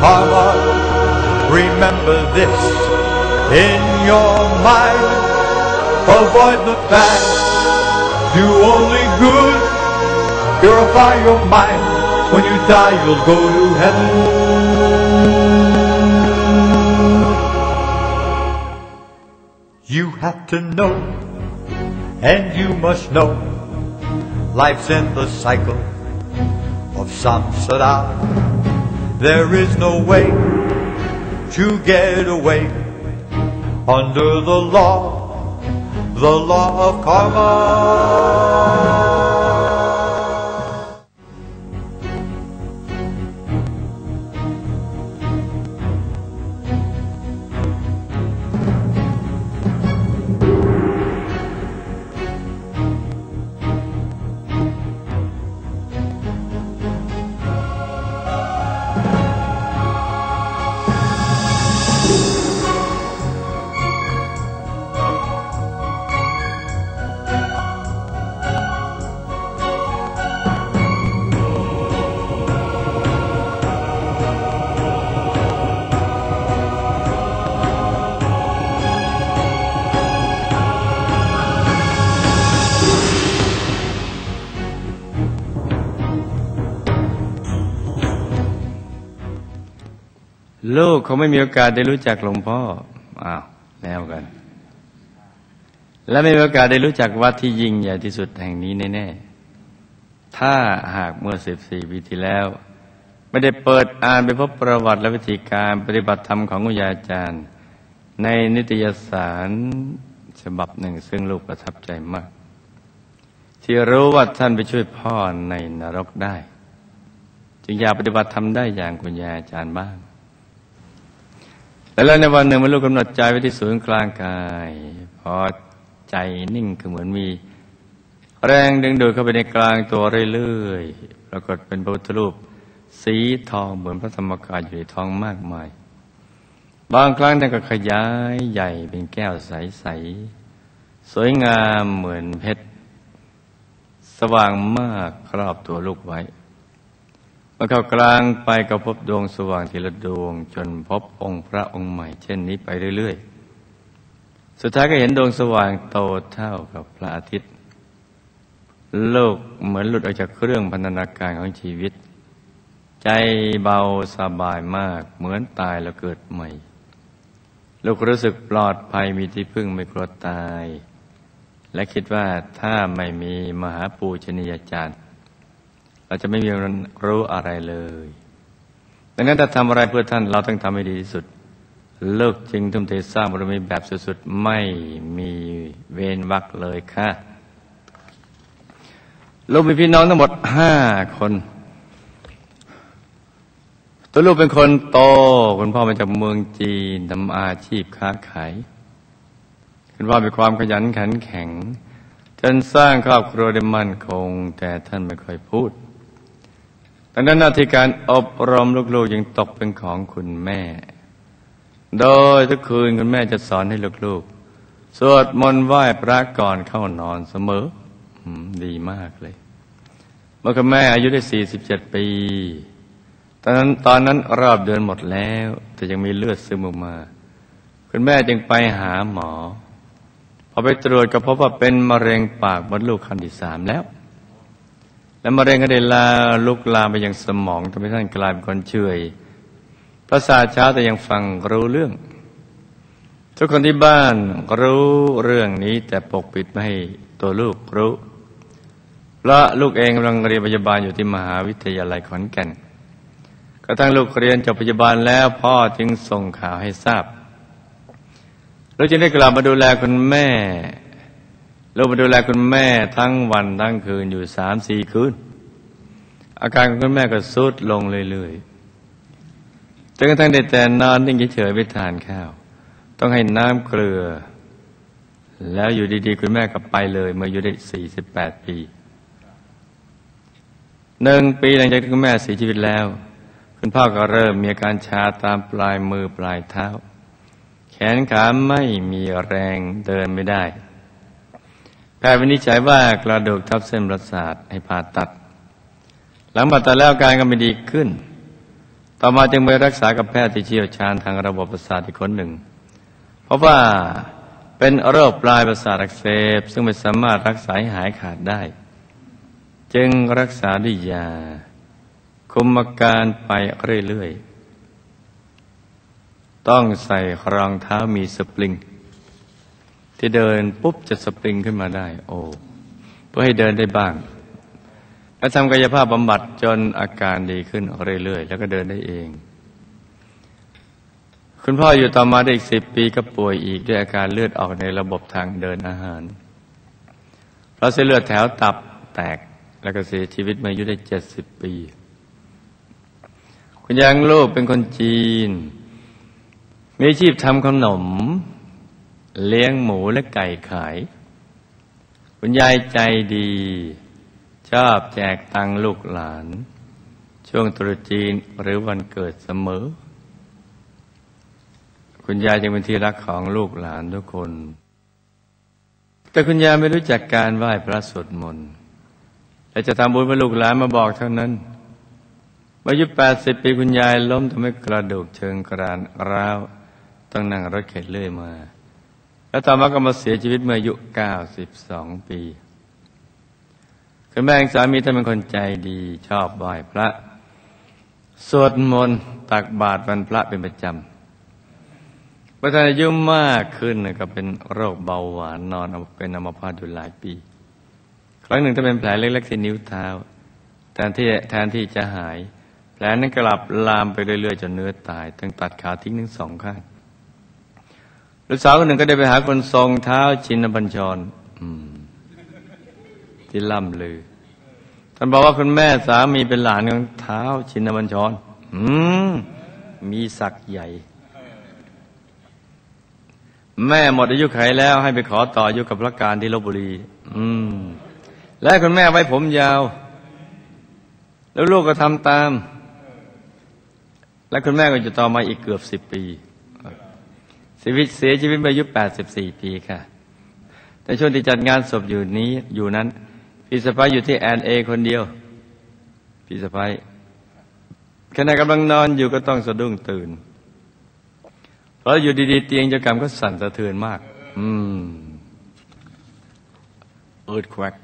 karma. Remember this in your mind. Avoid the bad, do only good. Purify your mind. When you die, you'll go to heaven. You have to know, and you must know, life's in the cycle of samsara. There is no way to get away under the law, the law of karma. ลูกเขาไม่มีโอกาสได้รู้จักหลวงพ่ออ้าวแล้วกัน และไม่มีโอกาสได้รู้จักวัดที่ยิ่งใหญ่ที่สุดแห่งนี้แน่ๆถ้าหากเมื่อสิบสี่ปีที่แล้ว ไม่ได้เปิดอ่านไปพบประวัติและวิธีการปฏิบัติธรรมของคุณยาอาจารย์ ในนิตยสารฉบับหนึ่งซึ่งลูกประทับใจมาก ที่รู้ว่าท่านไปช่วยพ่อในนรกได้ จึงอยากปฏิบัติธรรมได้อย่างคุณยาอาจารย์บ้าง แล้วในวันหนึ่งเมื่อลูกกำหนดใจไว้ที่ศูนย์กลางกาย พอใจนิ่งคือเหมือนมี แรงดึงดูดเข้าไปในกลางตัวเรื่อยๆปรากฏเป็นพระพุทธรูป สีทองเหมือนพระธรรมกายอยู่ในทองมากมาย บางครั้งท่านก็ขยายใหญ่เป็นแก้วใสๆสวยงามเหมือนเพชร สว่างมากครอบตัวลูกไว้ เมื่อเข้ากลางไปก็พบดวงสว่างทีละดวง จนพบองค์พระองค์ใหม่เช่นนี้ไปเรื่อยๆ สุดท้ายก็เห็นดวงสว่างโตเท่ากับพระอาทิตย์ โลกเหมือนหลุดออกจากเครื่องพันธนาการของชีวิต ใจเบาสบายมากเหมือนตายแล้วเกิดใหม่ ลูกรู้สึกปลอดภัยมีที่พึ่งไม่กลัวตาย และคิดว่าถ้าไม่มีมหาปูชนียาจารย์ เราจะไม่มีรู้อะไรเลย ดังนั้นถ้าทำอะไรเพื่อท่านเราต้องทำให้ดีที่สุด เลิกจริงทุ่มเทสร้างบารมีแบบสุดๆ ไม่มีเวรวักเลยค่ะลูกมีพี่น้องทั้งหมดห้าคน ตัวลูกเป็นคนโต คุณพ่อมาจากเมืองจีนทำอาชีพค้าขาย คุณพ่อมีความขยันขันแข็งจนสร้างครอบครัวได้มั่นคง แต่ท่านไม่ค่อยพูด ดังนั้นหน้าที่การอบรมลูกๆยังตกเป็นของคุณแม่ โดยทุกคืนคุณแม่จะสอนให้ลูกๆ สวดมนต์ไหว้พระก่อนเข้านอนเสมอดีมากเลย เมื่อคุณแม่อายุได้ 47 ปี ตอนนั้นตอนนั้นรอบเดือนหมดแล้ว แต่ยังมีเลือดซึมออกมา คุณแม่จึงไปหาหมอพอไปตรวจก็พบว่าเป็นมะเร็งปากมดลูกขั้นที่สามแล้ว และมะเร็งก็ได้ลาลุกลามไปยังสมองทำให้ท่านกลายเป็นคนเฉยภาษาช้าแต่ยังฟังรู้เรื่อง ทุกคนที่บ้านรู้เรื่องนี้แต่ปกปิดไม่ให้ตัวลูกรู้พระลูกเองกำลังเรียนพยาบาลอยู่ที่มหาวิทยาลัยขอนแก่นกระทั่งลูกเรียนจบพยาบาลแล้วพ่อจึงส่งข่าวให้ทราบเราจึงได้กลับมาดูแลคุณแม่ ลูกมาดูแลคุณแม่ทั้งวันทั้งคืนอยู่สามสี่คืน อาการของคุณแม่ก็สุดลงเรื่อยๆจนกระทั่งได้แต่นอนนิ่งเฉยๆไม่ทานข้าว ต้องให้น้ำเกลือ แล้วอยู่ดีๆ คุณแม่ก็ไปเลย เมื่ออายุได้สี่สิบแปดปีหนึ่งปีหลังจากที่คุณแม่เสียชีวิตแล้ว คุณพ่อก็เริ่มมีอาการชาตามปลายมือปลายเท้า แขนขาไม่มีแรงเดินไม่ได้ แพทย์วินิจฉัยว่ากระดูกทับเส้นประสาทให้ผ่าตัด หลังผ่าตัดแล้วการก็ไม่ดีขึ้น ต่อมาจึงไปรักษากับแพทย์ที่เชี่ยวชาญทางระบบประสาทอีกคนหนึ่ง เพราะว่าเป็นโรคปลายประสาทอักเสบซึ่งไม่สามารถรักษาให้หายขาดได้ จึงรักษาด้วยยา คุมอาการไปเรื่อยๆ ต้องใส่รองเท้ามีสปริง ที่เดินปุ๊บจะสปริงขึ้นมาได้ โอ้เพื่อให้เดินได้บ้าง และทำกายภาพบำบัดจนอาการดีขึ้นเรื่อยๆ แล้วก็เดินได้เอง คุณพ่ออยู่ต่อมาได้อีกสิบปีก็ป่วยอีกด้วยอาการเลือดออกในระบบทางเดินอาหารเพราะเส้นเลือดแถวตับแตกแล้วก็เสียชีวิตมาอายุได้เจ็ดสิบปี คุณยายลูกเป็นคนจีน มีอาชีพทำขนม เลี้ยงหมูและไก่ขาย คุณยายใจดี ชอบแจกตังลูกหลาน ช่วงตรุษจีนหรือวันเกิดเสมอ คุณยายจึงเป็นที่รักของลูกหลานทุกคน แต่คุณยายไม่รู้จักการไหว้พระสวดมนต์แต่จะทำบุญเพื่อลูกหลานมาบอกเท่านั้นอายุแปดสิบปีคุณยายล้มทำให้กระดูกเชิงกรานร้าว ต้องนั่งรถเข็นเลื่อยมา แล้วต่อมาก็มาเสียชีวิตเมื่ออายุเก้าสิบสองปี คุณแม่สามีท่านเป็นคนใจดีชอบไหว้พระ สวดมนต์ตักบาตรวันพระเป็นประจำพอท่านอายุมากขึ้นก็เป็นโรคเบาหวานนอนเป็นอัมพาตอยู่หลายปี ครั้งหนึ่งถ้าเป็นแผลเล็กๆที่นิ้วเท้าแทนที่แทนที่จะหาย แผลนั้นกลับลามไปเรื่อยๆจนเนื้อตายต้องตัดขาทิ้งทั้งสองข้าง ลูกสาวคนหนึ่งก็ได้ไปหาคนทรงเท้าชินบัญชรที่ล่ำลือ ท่านบอกว่าคุณแม่สามีเป็นหลานของเท้าชินบัญชรมมีศักย์ใหญ่ แม่หมดอายุไขแล้วให้ไปขอต่ออายุกับพระการที่ลบบุรี อืม และคุณแม่ไว้ผมยาว แล้วลูกก็ทำตาม และคุณแม่ก็จะต่อมาอีกเกือบสิบปี ชีวิตเสียชีวิตอายุแปดสิบสี่ปีค่ะ แต่ช่วงที่จัดงานศพอยู่นี้อยู่นั้น พี่สะพ้ายอยู่ที่แอนเอคนเดียว พี่สะพ้ายขณะกำลังนอนอยู่ก็ต้องสะดุ้งตื่น เพราะอยู่ดีๆ เตียงเจ้ากรรมก็สั่นสะเทือนมาก อืมเอิดแควก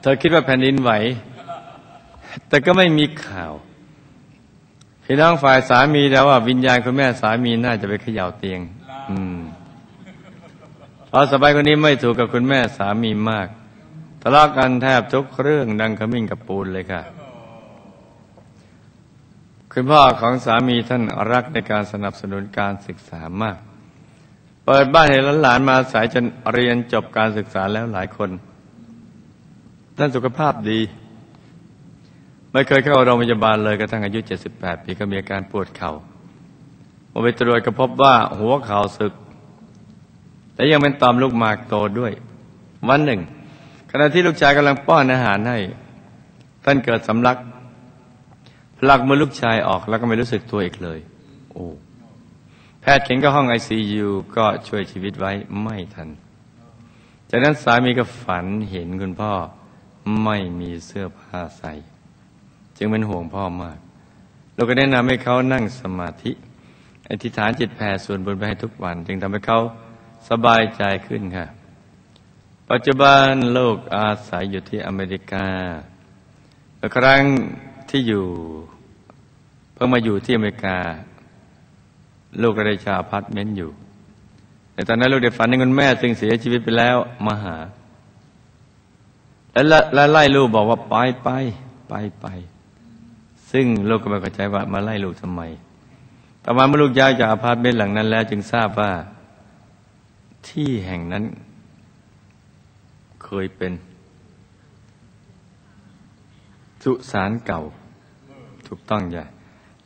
เธอคิดว่าแผ่นดินไหว แต่ก็ไม่มีข่าว พี่น้องฝ่ายสามีแล้วว่าวิญญาณคุณแม่สามีน่าจะไปเขย่าเตียง อืมพอสบายคนนี้ไม่ถูกกับคุณแม่สามีมากทะเลาะกันแทบทุกเรื่องดังขมิ้นกับปูนเลยค่ะ คุณพ่อของสามีท่านรักในการสนับสนุนการศึกษามาก เปิดบ้านให้หลานมาสายจนเรียนจบการศึกษาแล้วหลายคนท่านสุขภาพดี ไม่เคยเข้าโรงพยาบาลเลยกระทั่งอายุ 78 ปีก็มีอาการปวดเขา่าพอไปตรวจก็พบว่าหัวเข่าสึก และยังเป็นตอมลูกหมากโตด้วย วันหนึ่ง ขณะที่ลูกชายกำลังป้อนอาหารให้ ท่านเกิดสำลักผลักมือลูกชายออกแล้วก็ไม่รู้สึกตัวอีกเลย โอ้แพทย์เข็นก็ห้องไอซียูก็ช่วยชีวิตไว้ไม่ทัน จากนั้นสามีก็ฝันเห็นคุณพ่อไม่มีเสื้อผ้าใส่ จึงเป็นห่วงพ่อมาก เราก็แนะนำให้เขานั่งสมาธิ อธิษฐานจิตแผ่ส่วนบุญไปให้ทุกวัน จึงทำให้เขาสบายใจขึ้นค่ะ ปัจจุบันโลกอาศัยอยู่ที่อเมริกา ครั้งที่อยู่เพิ่งมาอยู่ที่อเมริกา ลูกก็ได้ชาพัดเม้นอยู่ แต่ตอนนั้นลูกได้ฝันในคุณแม่ซึ่งเสียชีวิตไปแล้วมาหา แล้วไล่ลูกบอกว่าไปไปไปไป ซึ่งลูกก็ไม่เข้าใจว่ามาไล่ลูกทำไม ต่อมาเมื่อลูกย้ายจากอพาร์ตเมนต์หลังนั้นแล้ว จึงทราบว่าที่แห่งนั้น เคยเป็น สุสานเก่า ถูกต้องใหญ่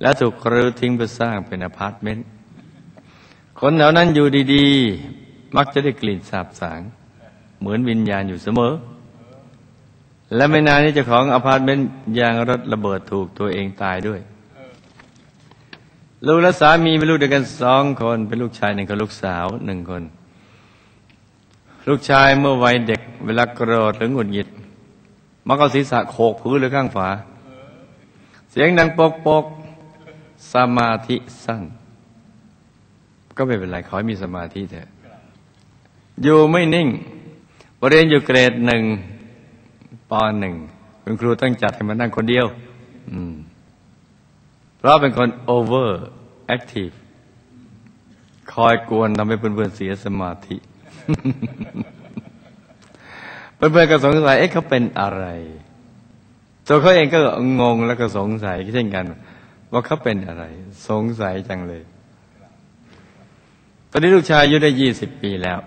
แล้วถูกรื้อทิ้งไปสร้างเป็นอพาร์ตเมนต์ คนแถวนั้นอยู่ดี ๆ มักจะได้กลิ่นสาบสาง เหมือนวิญญาณอยู่เสมอ และไม่นานนี้เจ้าของอพาร์ตเมนต์ยางรถระเบิดถูกตัวเองตายด้วย ลูกและสามีเป็นลูกเดียวกันสองคน เป็นลูกชายหนึ่งกับลูกสาวหนึ่งคน ลูกชายเมื่อวัยเด็ก เวลาโกรธหรือหงุดหงิด มักเอาศีรษะโขกพื้นหรือข้างฝา เสียงดังโป๊กโป๊กสมาธิสั้น ก็ไม่เป็นไรขอให้มีสมาธิเถอะ อยู่ไม่นิ่งเรียนอยู่เกรดหนึ่ง ปหนึ่งคุณครูต้องจัดให้มานั่งคนเดียว อืม เพราะเป็นคน overactive คอยกวนทำให้เพื่อนๆเสียสมาธิ เพื่อนๆก็สงสัย เอ๊ะเขาเป็นอะไร ตัวเขาเองก็งงแล้วก็สงสัยเช่นกัน ว่าเขาเป็นอะไร สงสัยจังเลย ตอนนี้ลูกชายอายุได้ยี่สิบปีแล้ว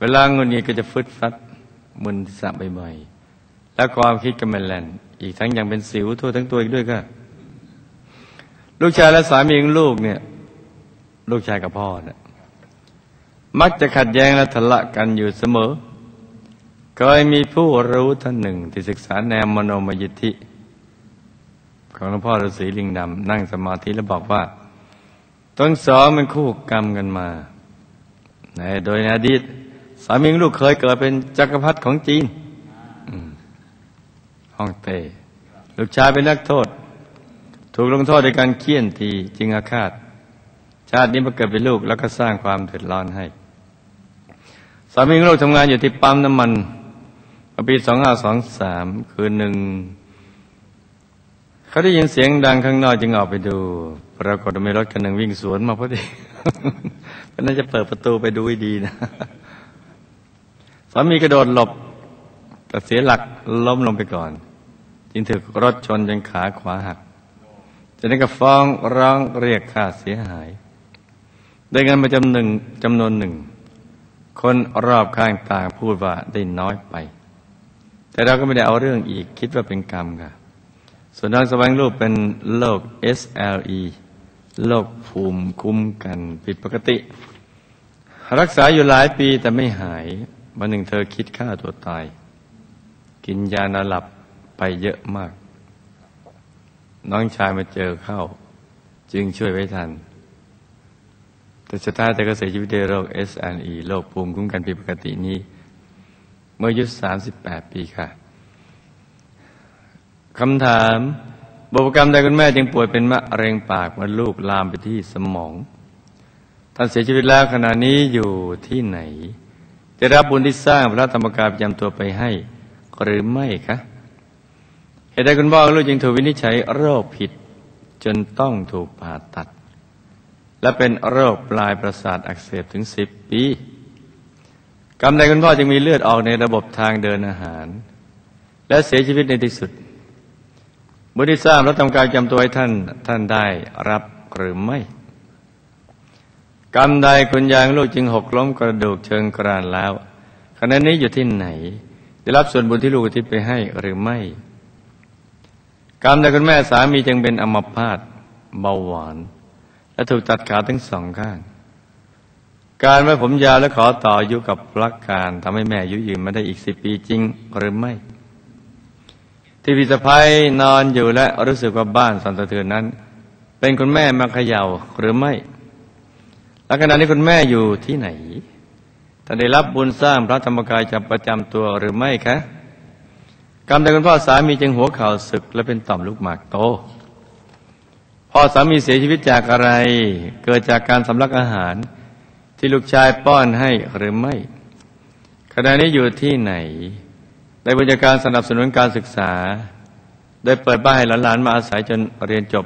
เวลาเงินเงียก็จะฟึดฟัดมึนสะบ่อยๆ แล้วความคิดก็มันแล่น อีกทั้งยังเป็นสิวทั่วทั้งตัวอีกด้วยก็ ลูกชายและสามีของลูกเนี่ย ลูกชายกับพ่อเนี่ยมักจะขัดแย้งและทะเลาะกันอยู่เสมอ เคยมีผู้รู้ท่านหนึ่ง ที่ศึกษาแนวมโนมยิทธิ ของหลวงพ่อฤาษีลิงดำนั่งสมาธิแล้วบอกว่าต้นสองเป็นคู่กรรมกันมาในโดยในอดีตสามีลูกเคยเกิดเป็นจักรพรรดิของจีน ฮ่องเต้ลูกชายเป็นนักโทษ ถูกลงโทษในการเคี่ยนตีจึงอาฆาต ชาตินี้มาเกิดเป็นลูกแล้วก็สร้างความเดือดร้อนให้ สามีของลูกทำงานอยู่ที่ปั๊มน้ำมันปีสองห้าสองสามคืนหนึ่ง เขาได้ยินเสียงดังข้างนอกจึงออกไปดู ปรากฏว่ามีรถคันหนึ่งวิ่งสวนมาพอดีก็น่าจะเปิดประตูไปดูให้ดีนะสามีกระโดดหลบแต่เสียหลักล้มลงไปก่อน จึงถูกรถชนจนขาขวาหักจากนั้นก็ฟ้องร้องเรียกค่าเสียหาย ได้เงินมาจำหนึ่งจำนวนหนึ่ง คนรอบข้างต่างพูดว่าได้น้อยไป แต่เราก็ไม่ได้เอาเรื่องอีกคิดว่าเป็นกรรมค่ะ ส่วนทางสว่างรูปเป็นโรค SLE โรคภูมิคุ้มกันผิดปกติ รักษาอยู่หลายปีแต่ไม่หายวันหนึ่งเธอคิดฆ่าตัวตาย กินยานอนหลับ ไปเยอะมาก น้องชายมาเจอเข้า จึงช่วยไว้ทัน แต่สุดท้ายเธอก็เสียชีวิตด้วยโรค SLE โรคภูมิคุ้มกันผิดปกตินี้ เมื่ออายุ38 ปีค่ะคำถามบุพกรรมใดคุณแม่จึงป่วยเป็นมะเร็งปากมดลูกลามไปที่สมอง ท่านเสียชีวิตแล้วขณะนี้อยู่ที่ไหน จะรับบุญที่สร้างพระธรรมกายประจำตัวไปให้ หรือไม่คะ เหตุใดคุณพ่อลูกจึงถูกวินิจฉัยโรคผิดจนต้องถูกผ่าตัด และเป็นโรคปลายประสาทอักเสบถึงสิบปีกรรมใดคุณพ่อจึงมีเลือดออกในระบบทางเดินอาหาร และเสียชีวิตในที่สุดบุญที่สร้างและทำการจำตัวให้ท่านท่านได้รับหรือไม่ กรรมใดคุณยางลูกจึงหกล้มกระดูกเชิงกรานแล้วขณะนี้อยู่ที่ไหน ได้รับส่วนบุญที่ลูกทิศไปให้หรือไม่ กรรมใดคุณแม่สามีจึงเป็นอมพาตเบาหวาน และถูกตัดขาทั้งสองข้าง การไว้ผมยาวและขอต่ออายุกับรักการทำให้แม่อายุยืนมาได้อีกสิบปีจริงหรือไม่ ที่พิสะพ้ยนอนอยู่และรู้สึกว่าบ้านสั่นสะเทือนนั้น เป็นคุณแม่มาเขย่าหรือไม่และขณะนี้คุณแม่อยู่ที่ไหนท่านได้รับบุญสร้างพระธรรมกายจำประจำตัวหรือไม่คะ กรรมใดคุณพ่อสามีจึงหัวเข่าศึก และเป็นต่อมลูกหมากโต พ่อสามีเสียชีวิตจากอะไร เกิดจากการสำลักอาหาร ที่ลูกชายป้อนให้หรือไม่ขณะนี้อยู่ที่ไหน ได้บริการสนับสนุนการศึกษา ได้เปิดบ้านให้หลานๆมาอาศัยจนเรียนจบ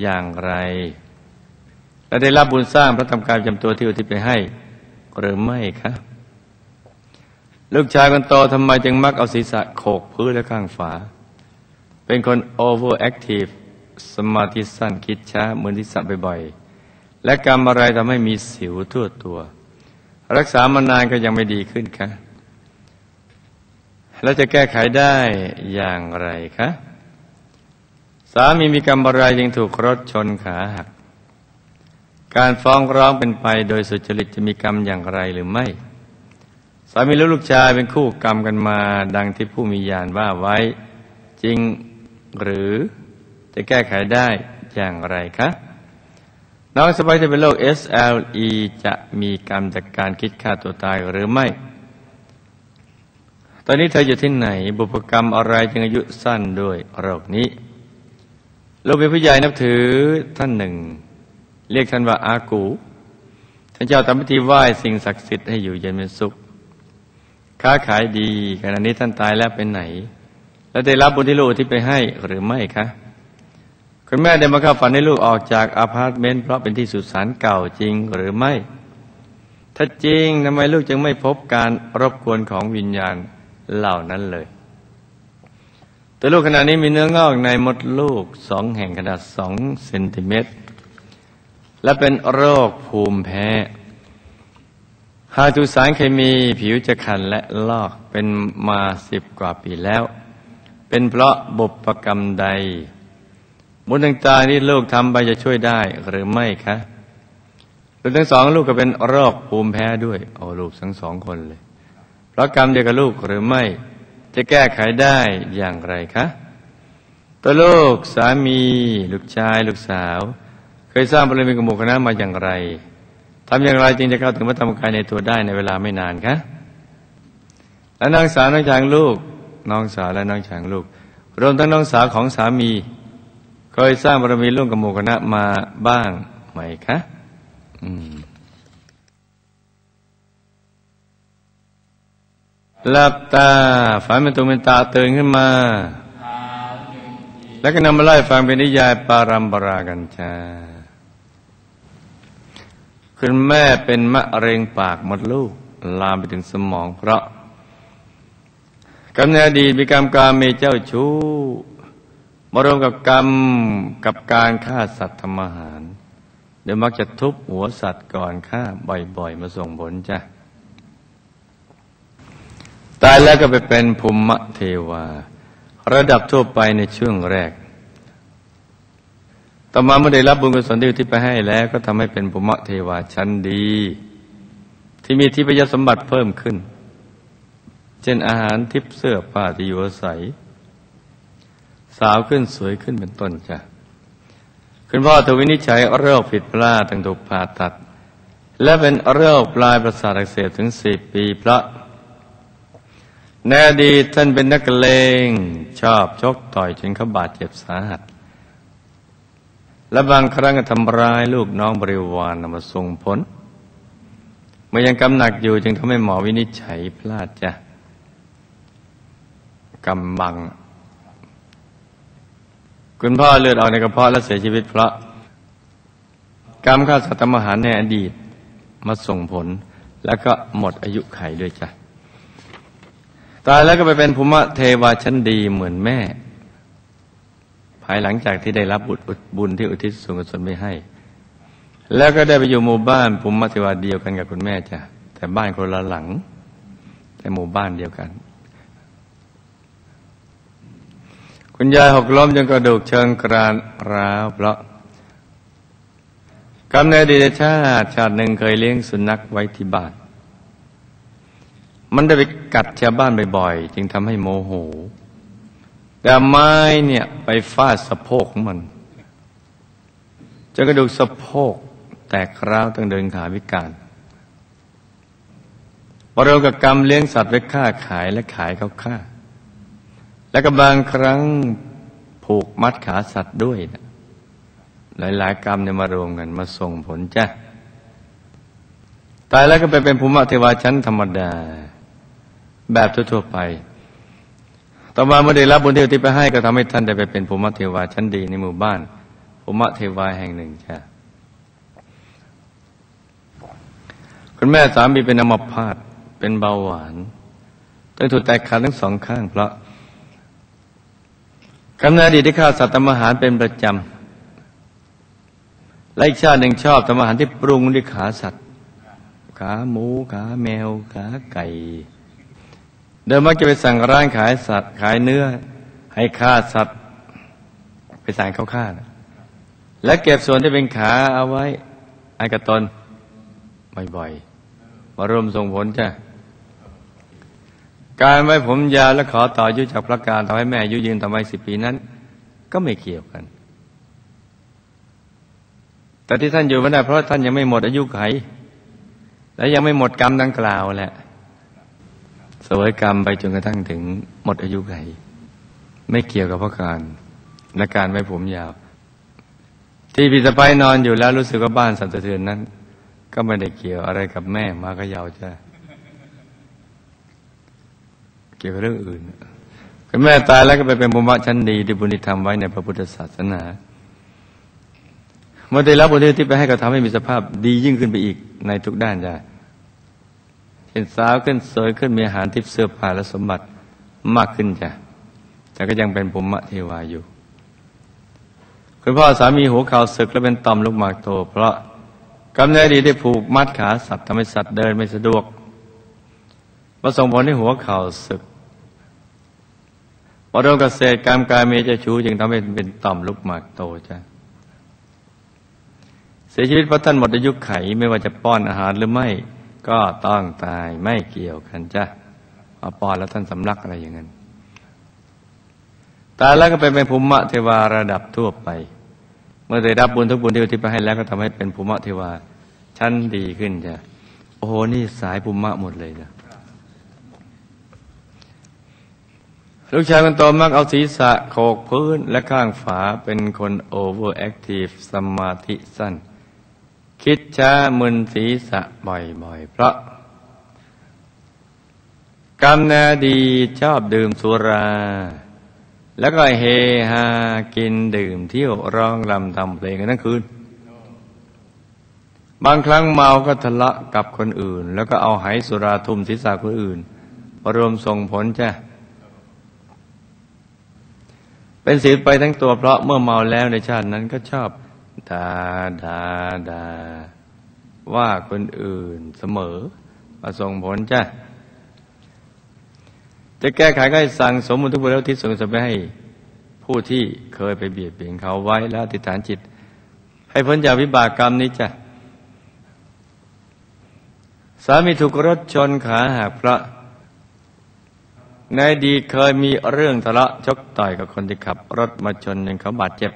อย่างไร และได้รับบุญสร้างพระธรรมกายประจำตัวที่อุทิศไปให้ หรือไม่คะ ลูกชายคนโตทำไมจึงมักเอาศีรษะโขกพื้นและข้างฝา เป็นคน overactive สมาธิสั้นคิดช้าเหมือนที่สับบ่อยๆ และกรรมอะไรทำให้มีสิวทั่วตัว รักษามานานก็ยังไม่ดีขึ้นคะแล้วจะแก้ไขได้อย่างไรคะ สามีมีกรรมอะไรยังถูกรถชนขาหัก การฟ้องร้องเป็นไปโดยสุจริตจะมีกรรมอย่างไรหรือไม่ สามีและลูกชายเป็นคู่กรรมกันมา ดังที่ผู้มีญาณว่าไว้ จริงหรือจะแก้ไขได้อย่างไรคะน้องสบายจะเป็นโรค SLE จะมีกรรมจากการคิดฆ่าตัวตายหรือไม่ ตอนนี้เธออยู่ที่ไหน บุพกรรมอะไรจึงอายุสั้นด้วยโรคนี้ลูกเป็นผู้ใหญ่นับถือท่านหนึ่ง เรียกท่านว่าอากู ท่านเจ้าทำพิธีไหว้สิ่งศักดิ์สิทธิ์ให้อยู่เย็นเป็นสุข ค้าขายดีขณะนี้ท่านตายแล้วเป็นไหน แล้วได้รับบุญที่ลูกที่ไปให้หรือไม่คะคุณแม่ได้มาเข้าฝันให้ลูกออกจากอาพาร์ตเมนต์เพราะเป็นที่สุสานเก่าจริงหรือไม่ ถ้าจริงทำไมลูกจึงไม่พบการรบกวนของวิญญาณเหล่านั้นเลย แต่ลูกขณะนี้มีเนื้องอกในมดลูกสองแห่งขนาดสองเซนติเมตรและเป็นโรคภูมิแพ้ หากถูกสารเคมีผิวจะคันและลอกเป็นมาสิบกว่าปีแล้ว เป็นเพราะบุพกรรมใด บุญต่างๆที่ลูกทำไปจะช่วยได้หรือไม่คะลูกทั้งสองลูกก็เป็นโรคภูมิแพ้ด้วยโอ้ลูกทั้งสองคนเลย เพราะกรรมเดียวกับลูกหรือไม่ จะแก้ไขได้อย่างไรคะตัวลูกสามี ลูกชาย ลูกสาว เคยสร้างบารมีกับหมู่คณะมาอย่างไร ทำอย่างไรจึงจะเข้าถึงพระธรรมกายในตัวได้ในเวลาไม่นานคะและน้องสาวน้องชายลูก น้องสาวและน้องชายลูก รวมทั้งน้องสาวของสามีเคยสร้างบารมีร่วมกับหมู่คณะมาบ้างไหมคะอืมหลับตาฝันเป็นตัวเป็นตาตื่นขึ้นมา แล้วก็นำมาไล่ฟังเป็นนิยายปารัมปรากันชา คุณแม่เป็นมะเร็งปากมดลูก ลามไปถึงสมองเพราะกำเนิดอดีตมีกรรมการมีเจ้าชู้มารวมกับกรรมกับการฆ่าสัตว์ทำอาหารเดี๋ยวมักจะทุบหัวสัตว์ก่อนฆ่าบ่อยๆ มาส่งผลจ้ะตายแล้วก็ไปเป็นภูมิเทวา ระดับทั่วไปในช่วงแรก ต่อมาเมื่อได้รับบุญกุศลที่อุทิศไปให้แล้ว ก็ทำให้เป็นภูมิเทวาชั้นดี ที่มีทิพยสมบัติเพิ่มขึ้น เช่นอาหารทิพเสื้อผ้าที่อยู่อาศัย สาวขึ้นสวยขึ้นเป็นต้นจ้ะคุณพ่อถูกวินิจฉัยโรคผิดพลาดตั้งถูกผ่าตัด และเป็นโรคปลายประสาทอักเสบถึงสี่ปีเพราะในอดีตท่านเป็นนักเลงชอบชกต่อยจนเขาบาดเจ็บสาหัส และบางครั้งก็ทำร้ายลูกน้องบริวารนำมาส่งผล เมื่อยังกำหนักอยู่จึงทำให้หมอวินิจฉัยพลาดจ้ะกำบัง คุณพ่อเลือดออกในกระเพาะและเสียชีวิตเพราะ กรรมฆ่าสัตว์ทำอาหารในอดีตมาส่งผล แล้วก็หมดอายุไขด้วยจ้ะตายแล้วก็ไปเป็นภูมิเทวาชั้นดีเหมือนแม่ ภายหลังจากที่ได้รับบุญบุญที่อุทิศส่วนกุศลไปให้ แล้วก็ได้ไปอยู่หมู่บ้านภูมิเทวาเดียวกันกับคุณแม่จ้ะแต่บ้านคนละหลัง แต่หมู่บ้านเดียวกัน คุณยายหกล้มจนกระดูกเชิงกรานร้าวเพราะกำเนิดดีตชาติชาติหนึ่งเคยเลี้ยงสุนัขไว้ที่บ้าน มันได้ไปกัดชาวบ้านบ่อยๆ จึงทำให้โมโห แต่ไม้เนี่ยไปฟาดสะโพกของมันจนกระดูกสะโพกแตกร้าวต้องเดินขาพิการบริวกับกรรมเลี้ยงสัตว์ไว้ฆ่าขายและขายเขาฆ่า แล้วก็บางครั้งผูกมัดขาสัตว์ด้วยนะหลาย ๆ กรรมเนี่ยมารวมกันมาส่งผลจ้ะตายแล้วก็ไปเป็นภูมิเทวาชั้นธรรมดา แบบทั่วๆไป ต่อมาเมื่อได้รับบุญที่อุทิศไปให้ก็ทำให้ท่านได้ไปเป็นภูมิเทวาชั้นดีในหมู่บ้านภูมิเทวาแห่งหนึ่งจ้ะคุณแม่สามีเป็นอัมพาตเป็นเบาหวานต้องถูกแตกขาทั้งสองข้างเพราะกำเนิดดีที่ข้าวสัตว์ทำอาหารเป็นประจำและอีกชาติหนึ่งชอบทำอาหารที่ปรุงด้วยขาสัตว์ ขาหมู ขาแมว ขาไก่ เดิมมักจะไปสั่งร้านขายสัตว์ ขายเนื้อ ให้ฆ่าสัตว์ ไปสั่งเขาฆ่านะและเก็บส่วนที่เป็นขาเอาไว้ไอ้กระตนบ่อยๆมารวมส่งผลจ้ะการไว้ผมยาวและขอต่อยุจากพระการทำให้แม่อายุยืนต่อไปสิบปีนั้น ก็ไม่เกี่ยวกัน แต่ที่ท่านอยู่ไม่ได้เพราะท่านยังไม่หมดอายุไข และยังไม่หมดกรรมดังกล่าวแหละ วยกรรมไปจนกระทั่งถึงหมดอายุไข ไม่เกี่ยวกับพระการและการไว้ผมยาว ที่พี่สะพ้ายนอนอยู่แล้วรู้สึกว่าบ้านสั่นสะเทือนนั้น ก็ไม่ได้เกี่ยวอะไรกับแม่มาก็ยาวจะเกี่ยวกับเรื่องอื่นคุณแม่ตายแล้วก็ไปเป็นบุญวะชั้นดีที่บุญที่ทำไว้ในพระพุทธศาสนาเมื่อได้รับบุญที่ไปให้ก็ทำให้มีสภาพดียิ่งขึ้นไปอีกในทุกด้านจ้ะ เห็นสาวขึ้นสวยขึ้นมีอาหารทิพย์เสื้อผ้าและสมบัติมากขึ้นจ้ะแต่ก็ยังเป็นภูมิเทวาอยู่ คุณพ่อสามีหัวเข่าศึกและเป็นต่อมลูกหมากโต เพราะกำเนิดดีได้ผูกมัดขาสัตว์ทำให้สัตว์เดินไม่สะดวกมาส่งผลให้หัวเข่าศึกพอโดนเกษตรกรรมกายเมจะชูจึงทำให้เป็นต่อมลูกหมากโตจ้ะเสียชีวิตเพราะท่านหมดอายุไขไม่ว่าจะป้อนอาหารหรือไม่ ก็ต้องตายไม่เกี่ยวกันจ้ะเอาปอนแล้วท่านสำลักอะไรอย่างนั้น ตายแล้วก็ไปเป็นภูมิเทวาระดับทั่วไป เมื่อได้รับบุญทุกบุญที่อุทิศไปให้แล้วก็ทำให้เป็นภูมิเทวาชั้นดีขึ้นจ้ะโอ้โหนี่สายภูมิหมดเลยจ้ะลูกชายคนโตมักเอาศีรษะโขกพื้นและข้างฝาเป็นคน overactive สมาธิสั้น คิดช้ามึนศีรษะบ่อยๆ เพราะ กรรมในอดีตชอบดื่มสุรา แล้วก็เฮฮากินดื่มเที่ยวร้องรำทำเพลงกันทั้งคืน บางครั้งเมาก็ทะเลาะกับคนอื่น แล้วก็เอาไหสุราทุ่มศีรษะคนอื่นรวมส่งผลจ้ะเป็นศีลไปทั้งตัวเพราะเมื่อเมาแล้วในชาตินั้นก็ชอบ ดาด่าดาว่าคนอื่นเสมอมาส่งผลจ้ะจะแก้ไขก็ให้สั่งสมมุทุกบุญแล้วที่ส่งสไปให้ผู้ที่เคยไปเบียดเบียนเขาไว้แล้วติฐานจิต ให้พ้นจากวิบากกรรมนี้จ้ะสามีถูกรถชนขาหักพระในอดีเคยมีเรื่องทะเลาะชกต่อยกับคนที่ขับ รถมาชนจนเขาบาดเจ็บ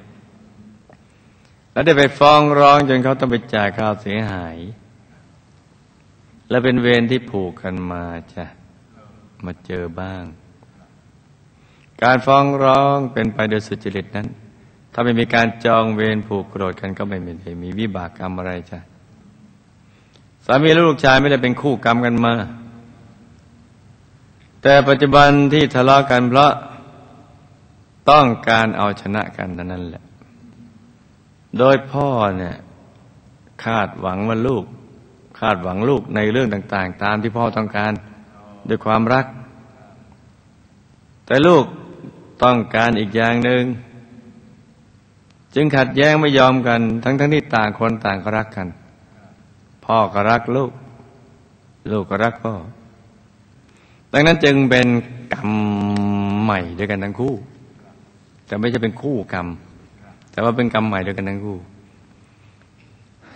แล้วได้ไปฟ้องร้องจนเขาต้องไปจ่ายค่าเสียหาย และเป็นเวรที่ผูกกันมาจ้ะมาเจอบ้าง การฟ้องร้องเป็นไปโดยสุจริตนั้น ถ้าไม่มีการจองเวรผูกโกรธกันก็ไม่ได้มีวิบากกรรมอะไรจ้ะสามีและลูกชายไม่ได้เป็นคู่กรรมกันมา แต่ปัจจุบันที่ทะเลาะกันเพราะต้องการเอาชนะกันเท่านั้นแหละ โดยพ่อเนี่ยคาดหวังว่าลูก คาดหวังลูกในเรื่องต่าง ๆ ตามที่พ่อต้องการด้วยความรัก แต่ลูกต้องการอีกอย่างหนึ่งจึงขัดแย้งไม่ยอมกัน ทั้งๆทที่ต่างคนต่างก็รักกัน พ่อก็รักลูก ลูกก็รักพ่อดังนั้นจึงเป็นกรรมใหม่ด้วยกันทั้งคู่ แต่ไม่ใช่เป็นคู่กรรม แต่ว่าเป็นกรรมใหม่ด้วยกันทั้งคู่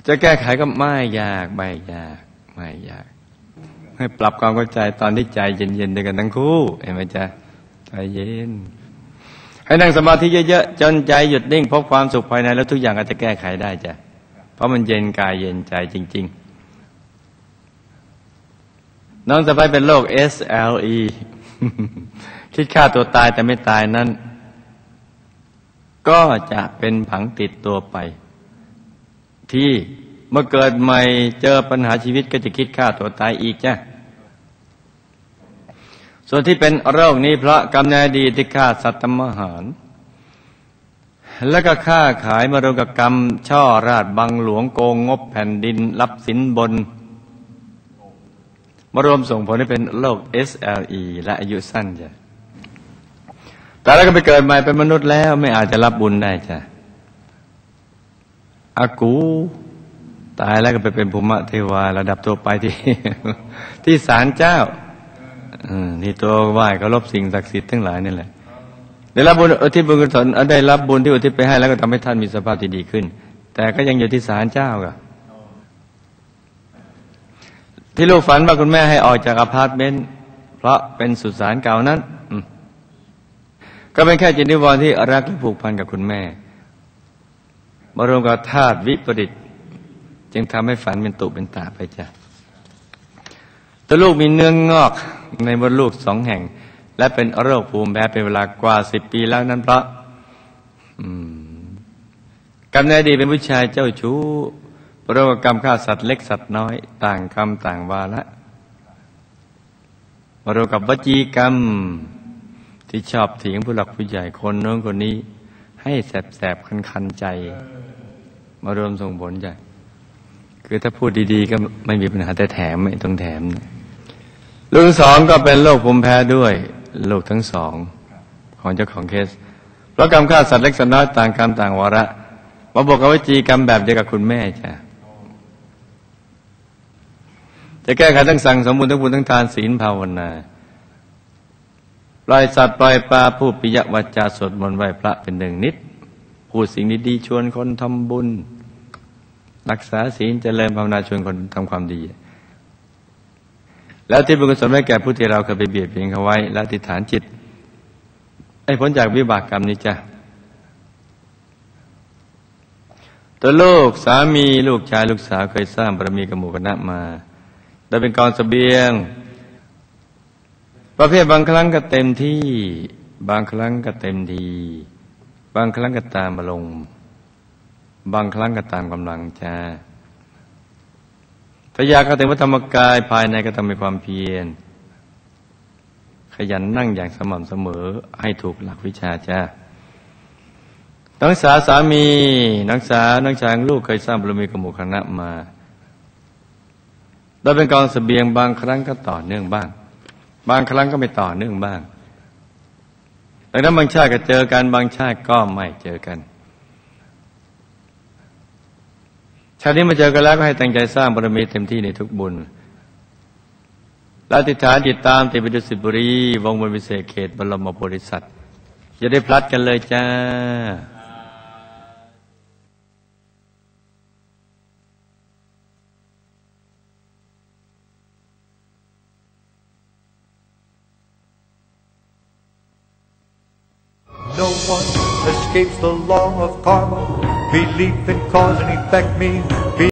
จะแก้ไขก็ไม่ยากไม่ยากไม่ยาก ให้ปรับความเข้าใจตอนที่ใจเย็นๆด้วยกันทั้งคู่เห็นไหมจ๊ะใจเย็น ให้นั่งสมาธิเยอะๆจนใจหยุดนิ่งพบความสุขภายในแล้วทุกอย่างก็จะแก้ไขได้จ้ะเพราะมันเย็นกายเย็นใจจริง ๆน้องสะพ้ายเป็นโรค SLE คิดฆ่าตัวตายแต่ไม่ตายนั้น ก็จะเป็นผังติดตัวไป ที่เมื่อเกิดใหม่เจอปัญหาชีวิตก็จะคิดฆ่าตัวตายอีกจ้ะส่วนที่เป็นโรคนี้เพราะกรรมในอดีตที่ฆ่าสัตว์มหาร แล้วก็ฆ่าขายมารวมกับกรรม ช่อราดบังหลวงโกงงบแผ่นดินรับสินบน มารวมส่งผลให้เป็นโรค SLE และอายุสั้นจ้ะ แต่แล้วก็ไปเกิดใหม่เป็นมนุษย์แล้ว ไม่อาจจะรับบุญได้จ้ะอากู ตายแล้วก็ไปเป็นภูมิเทวาระดับตัวไปที่ ที่ศาลเจ้านี่ตัวไหว้เคารพสิ่งศักดิ์สิทธิ์ทั้งหลายนี่แหละได้รับบุญอุทิศบุญกุศลได้รับบุญที่อุทิศไปให้แล้วก็ทำให้ท่านมีสภาพที่ดีขึ้น แต่ก็ยังอยู่ที่ศาลเจ้าก็ที่ลูกฝันว่าคุณแม่ให้ออกจากอพาร์ตเมนต์เพราะเป็นสุสานเก่านั้น ก็เป็นแค่จิตนิวรณ์ที่รักและผูกพันกับคุณแม่ มารวมกับธาตุวิปริต จึงทำให้ฝันเป็นตุเป็นตาไปจ้ะตัวลูกมีเนื้องงอกในมดลูกสองแห่ง และเป็นโรคภูมิแพ้เป็นเวลากว่าสิบปีแล้วนั้นเพราะกรรมในอดีตเป็นผู้ชายเจ้าชู้ประกอบกรรมฆ่าสัตว์เล็กสัตว์น้อย ต่างกรรมต่างวาระมารวมกับวจีกรรม ที่ชอบเถียงผู้หลักผู้ใหญ่คนโน้นคนนี้ ให้แสบแสบคันคันๆใจ มารวมส่งผลใจคือถ้าพูดดีๆ ก็ไม่มีปัญหาแต่แถมไม่ต้องแถมลูกทั้งสองก็เป็นโรคภูมิแพ้ด้วยลูกทั้งสองของเจ้าของเคสเพราะกรรมฆ่าสัตว์เล็กสัตว์น้อยต่างกรรมต่างวาระมาบอกกับวิจีกรรมแบบเดียวกับคุณแม่จ้ะจะแก้ไขทั้งสั่งสมบูรณ์ทั้งบุญทั้งทานศีลภาวนา ล่อยสัตว์ปล่อยปลาผู้ปิยวาจาสวดมนต์ไหว้พระเป็นหนึ่งนิด พูดสิ่งดีๆชวนคนทำบุญ รักษาศีลเจริญภาวนาชวนคนทำความดี แล้วที่บุญกุศลไว้แก่ผู้ที่เราเคยไปเบียดเบียนเขาไว้ และติฐานจิตให้พ้นจากวิบากกรรมนี้จ้ะตัวลูกสามีลูกชายลูกสาวเคยสร้างบารมีกับหมู่คณะมาโดยเป็นกองเสบียง ประเภทบางครั้งก็เต็มที่ บางครั้งก็เต็มที บางครั้งก็ตามอารมณ์บางครั้งก็ตามกำลังจ้าถ้ายากเขาถึงพระธรรมกายภายในก็ต้องมีความเพียร ขยันนั่งอย่างสม่ำเสมอให้ถูกหลักวิชาจ้านักษาสามี นักษานักชายลูกเคยสร้างบารมีกับหมู่คณะมาโดยเป็นกองเสบียงบางครั้งก็ต่อเนื่องบ้าง บางครั้งก็ไม่ต่อเนื่องบ้างดังนั้นบางชาติก็เจอกันบางชาติก็ไม่เจอกัน ชาตินี้มาเจอกันแล้วก็ให้ตั้งใจสร้างบารมีเต็มที่ในทุกบุญและติฐานจิตตามติดไปดุสิบุรี วงบนวิเศษเขตบรมโพธิสัตว์จะได้พลัดกันเลยจ้า No one escapes the law of karma. Belief in cause and effect means